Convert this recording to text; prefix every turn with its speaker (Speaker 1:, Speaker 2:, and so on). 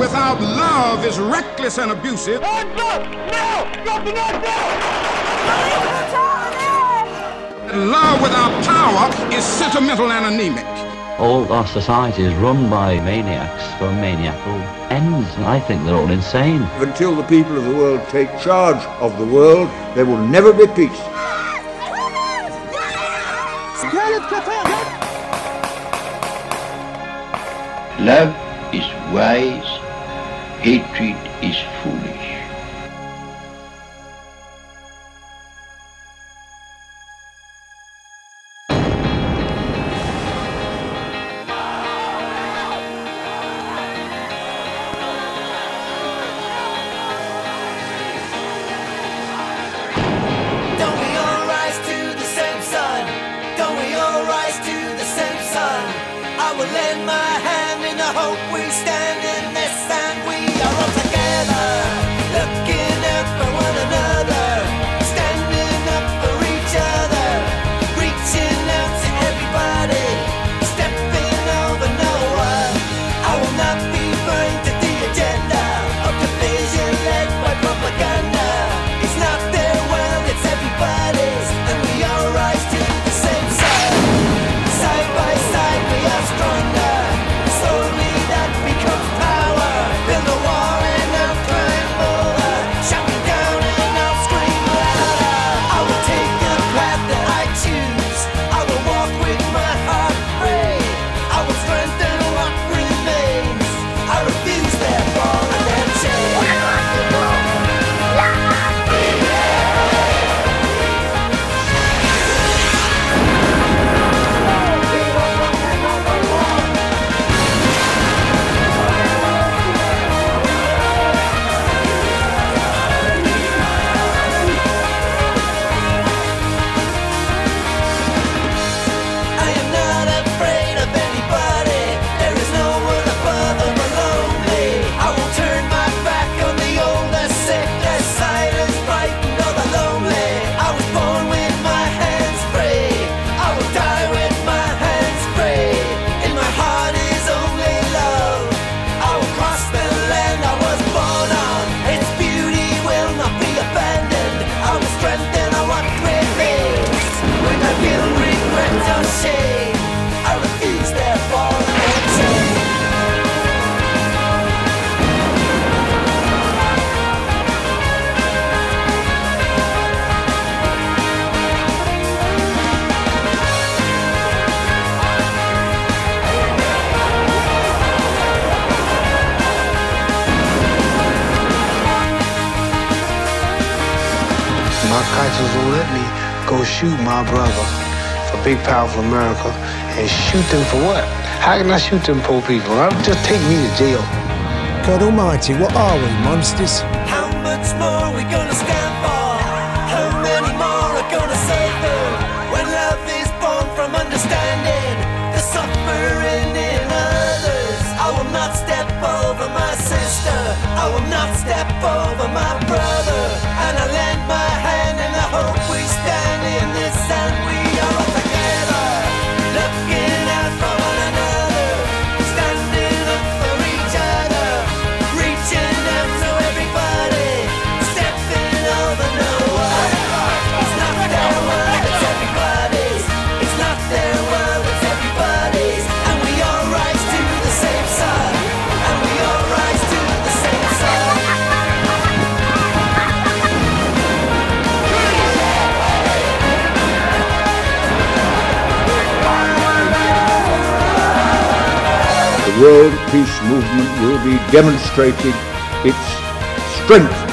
Speaker 1: without love is reckless and abusive.
Speaker 2: Hands up! Now! Drop the knife now!
Speaker 1: Love without power is sentimental and anemic.
Speaker 3: All our society is run by maniacs for maniacal ends, and I think they're all insane.
Speaker 4: Until the people of the world take charge of the world, there will never be peace.
Speaker 5: Love is wise, hatred is foolish.
Speaker 6: Don't we all rise to the same sun? Don't we all rise to the same sun? I will lay my hand in the hope we My
Speaker 7: conscience will let me go shoot my brother for big powerful America and shoot them for what? How can I shoot them poor people? I'll just take me to jail.
Speaker 8: God Almighty, what are we, monsters?
Speaker 6: How much more are we gonna stand for? How many more are gonna suffer? When love is born from understanding the suffering in others, I will not step over my sister. I will not step over my brother. And I lend my hand
Speaker 4: world peace movement will be demonstrating its strength